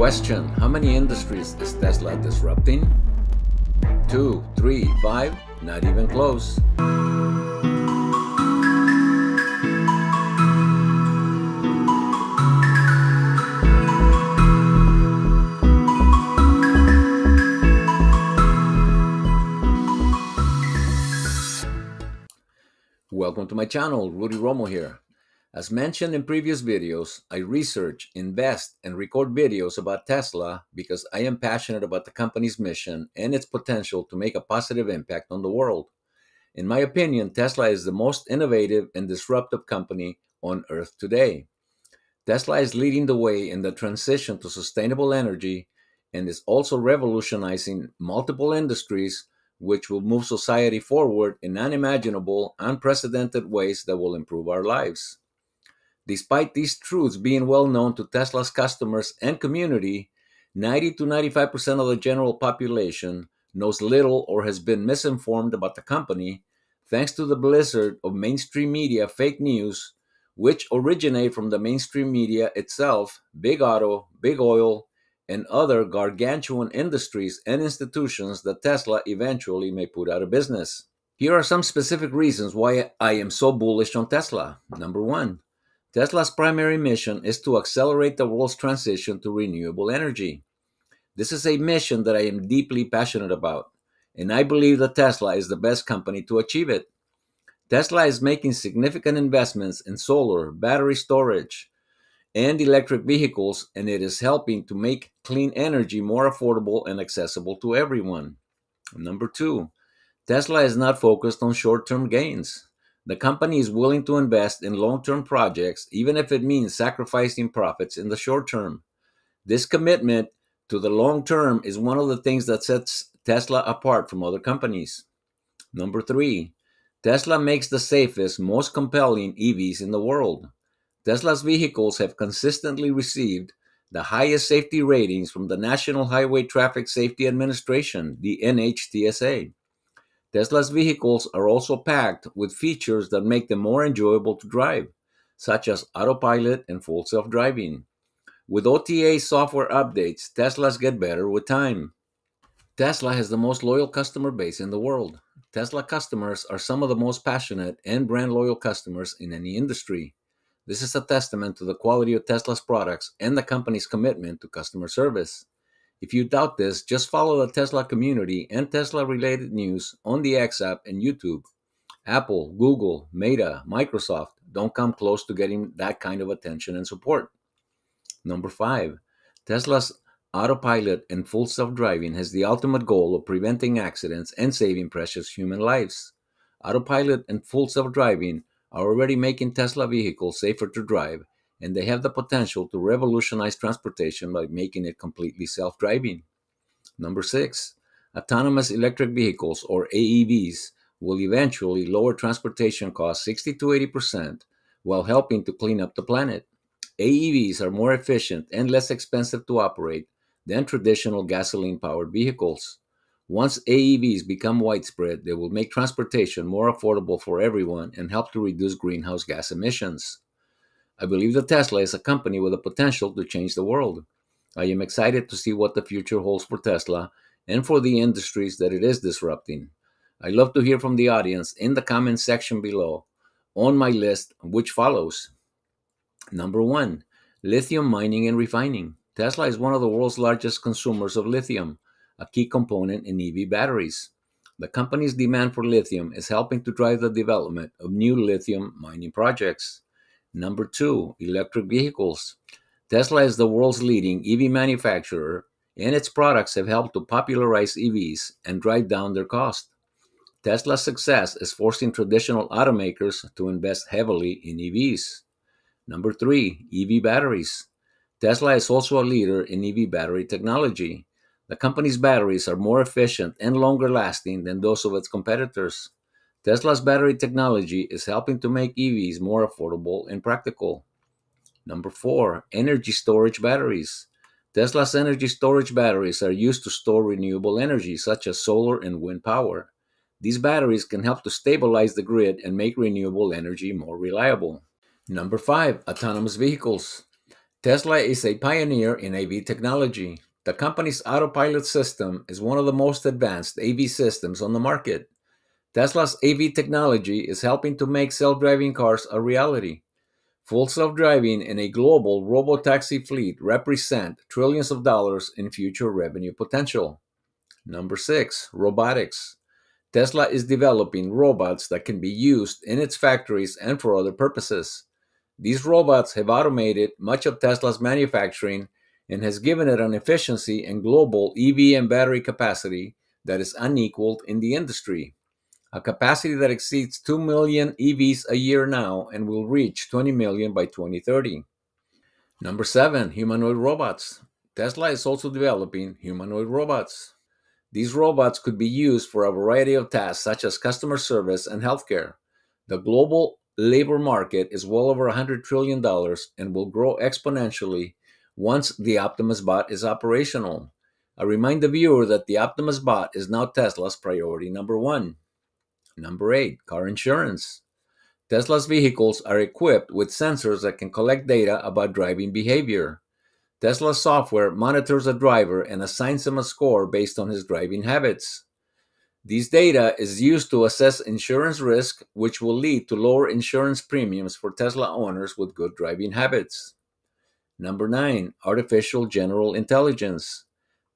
Question How many industries is Tesla disrupting? Two, three, five, not even close. Welcome to my channel, Rudy Romo here. As mentioned in previous videos, I research, invest, and record videos about Tesla because I am passionate about the company's mission and its potential to make a positive impact on the world. In my opinion, Tesla is the most innovative and disruptive company on earth today. Tesla is leading the way in the transition to sustainable energy and is also revolutionizing multiple industries which will move society forward in unimaginable, unprecedented ways that will improve our lives. Despite these truths being well known to Tesla's customers and community, 90 to 95% of the general population knows little or has been misinformed about the company thanks to the blizzard of mainstream media fake news, which originate from the mainstream media itself, big auto, big oil, and other gargantuan industries and institutions that Tesla eventually may put out of business. Here are some specific reasons why I am so bullish on Tesla. Number one, Tesla's primary mission is to accelerate the world's transition to renewable energy. This is a mission that I am deeply passionate about, and I believe that Tesla is the best company to achieve it. Tesla is making significant investments in solar, battery storage, and electric vehicles, and it is helping to make clean energy more affordable and accessible to everyone. Number two, Tesla is not focused on short term gains. The company is willing to invest in long term projects, even if it means sacrificing profits in the short term. This commitment to the long term is one of the things that sets Tesla apart from other companies. Number three, Tesla makes the safest, most compelling EVs in the world. Tesla's vehicles have consistently received the highest safety ratings from the National Highway Traffic Safety Administration, the NHTSA. Tesla's vehicles are also packed with features that make them more enjoyable to drive, such as autopilot and full self driving. With OTA software updates, Teslas get better with time. Tesla has the most loyal customer base in the world. Tesla customers are some of the most passionate and brand loyal customers in any industry. This is a testament to the quality of Tesla's products and the company's commitment to customer service. If you doubt this, just follow the Tesla community and Tesla related news on the X app and YouTube. Apple, Google, Meta, Microsoft don't come close to getting that kind of attention and support. Number five, Tesla's autopilot and full self driving has the ultimate goal of preventing accidents and saving precious human lives. Autopilot and full self driving are already making Tesla vehicles safer to drive and they have the potential to revolutionize transportation by making it completely self driving. Number six, autonomous electric vehicles, or AEVs, will eventually lower transportation costs 60 to 80% while helping to clean up the planet. AEVs are more efficient and less expensive to operate than traditional gasoline powered vehicles. Once AEVs become widespread, they will make transportation more affordable for everyone and help to reduce greenhouse gas emissions. I believe that Tesla is a company with the potential to change the world. I am excited to see what the future holds for Tesla and for the industries that it is disrupting. I love to hear from the audience in the comment section below on my list, which follows. Number one, lithium mining and refining. Tesla is one of the world's largest consumers of lithium, a key component in EV batteries. The company's demand for lithium is helping to drive the development of new lithium mining projects. Number two, electric vehicles. Tesla is the world's leading EV manufacturer, and its products have helped to popularize EVs and drive down their cost. Tesla's success is forcing traditional automakers to invest heavily in EVs. Number three, EV batteries. Tesla is also a leader in EV battery technology. The company's batteries are more efficient and longer lasting than those of its competitors. Tesla's battery technology is helping to make EVs more affordable and practical. Number four, energy storage batteries. Tesla's energy storage batteries are used to store renewable energy, such as solar and wind power. These batteries can help to stabilize the grid and make renewable energy more reliable. Number five, autonomous vehicles. Tesla is a pioneer in AV technology. The company's autopilot system is one of the most advanced AV systems on the market. Tesla's AV technology is helping to make self driving cars a reality. Full self driving and a global robotaxi fleet represent trillions of dollars in future revenue potential. Number six, robotics. Tesla is developing robots that can be used in its factories and for other purposes. These robots have automated much of Tesla's manufacturing and has given it an efficiency and global EV and battery capacity that is unequaled in the industry. A capacity that exceeds 2 million EVs a year now and will reach 20 million by 2030. Number 7, humanoid robots. Tesla is also developing humanoid robots. These robots could be used for a variety of tasks such as customer service and healthcare. The global labor market is well over $100 trillion and will grow exponentially once the Optimus bot is operational. I remind the viewer that the Optimus bot is now Tesla's priority number one. Number eight, car insurance. Tesla's vehicles are equipped with sensors that can collect data about driving behavior. Tesla's software monitors a driver and assigns him a score based on his driving habits. These data is used to assess insurance risk, which will lead to lower insurance premiums for Tesla owners with good driving habits. Number nine, artificial general intelligence.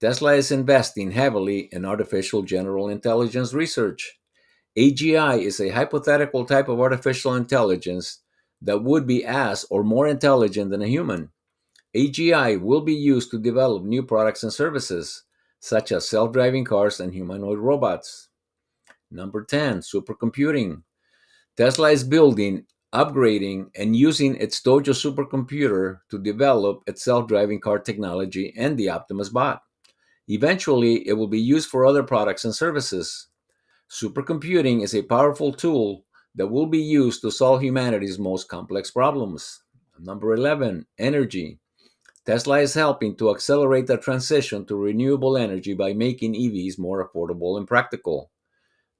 Tesla is investing heavily in artificial general intelligence research. AGI is a hypothetical type of artificial intelligence that would be as or more intelligent than a human. AGI will be used to develop new products and services such as self driving cars and humanoid robots. Number 10, supercomputing. Tesla is building, upgrading, and using its Dojo supercomputer to develop its self driving car technology and the Optimus bot. Eventually, it will be used for other products and services. Supercomputing is a powerful tool that will be used to solve humanity's most complex problems. Number 11, energy. Tesla is helping to accelerate the transition to renewable energy by making EVs more affordable and practical.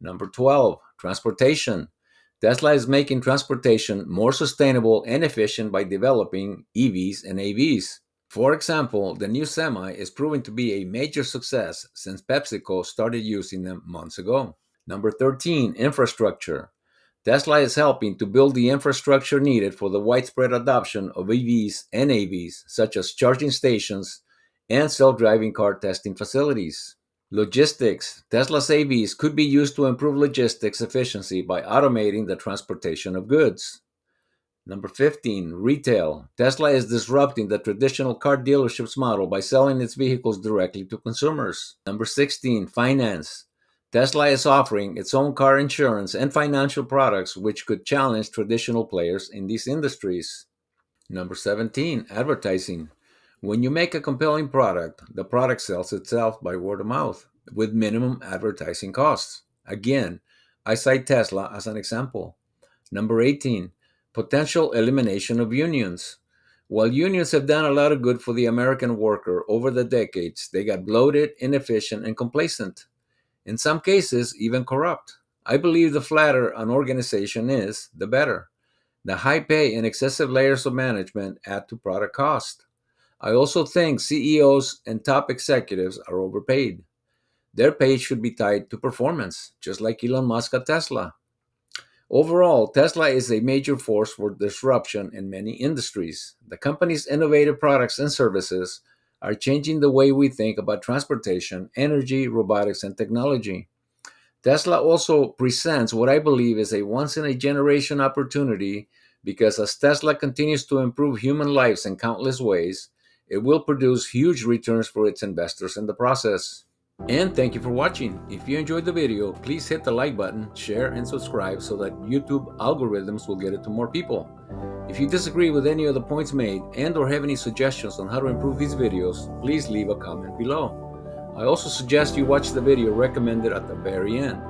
Number 12, transportation. Tesla is making transportation more sustainable and efficient by developing EVs and AVs. For example, the new Semi is proving to be a major success since PepsiCo started using them months ago. Number 13, infrastructure. Tesla is helping to build the infrastructure needed for the widespread adoption of EVs and AVs, such as charging stations and self driving car testing facilities. Logistics Tesla's AVs could be used to improve logistics efficiency by automating the transportation of goods. Number 15, retail. Tesla is disrupting the traditional car dealerships model by selling its vehicles directly to consumers. Number 16, finance. Tesla is offering its own car insurance and financial products which could challenge traditional players in these industries. Number 17, advertising. When you make a compelling product, the product sells itself by word of mouth with minimum advertising costs. Again, I cite Tesla as an example. Number 18, potential elimination of unions. While unions have done a lot of good for the American worker over the decades, they got bloated, inefficient, and complacent in some cases, even corrupt. I believe the flatter an organization is, the better. The high pay and excessive layers of management add to product cost. I also think CEOs and top executives are overpaid. Their pay should be tied to performance, just like Elon Musk at Tesla. Overall, Tesla is a major force for disruption in many industries. The company's innovative products and services are changing the way we think about transportation, energy, robotics, and technology. Tesla also presents what I believe is a once in a generation opportunity because as Tesla continues to improve human lives in countless ways, it will produce huge returns for its investors in the process. And thank you for watching. If you enjoyed the video, please hit the like button, share, and subscribe so that YouTube algorithms will get it to more people. If you disagree with any of the points made and or have any suggestions on how to improve these videos, please leave a comment below. I also suggest you watch the video recommended at the very end.